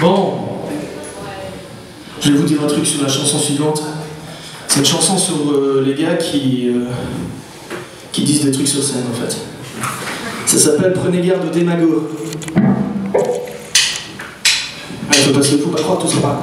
Bon, je vais vous dire un truc sur la chanson suivante. C'est une chanson sur euh, les gars qui, euh, qui disent des trucs sur scène en fait. Ça s'appelle Prenez garde aux démagos. Allez, ah, faut passer le pas croire, tout ça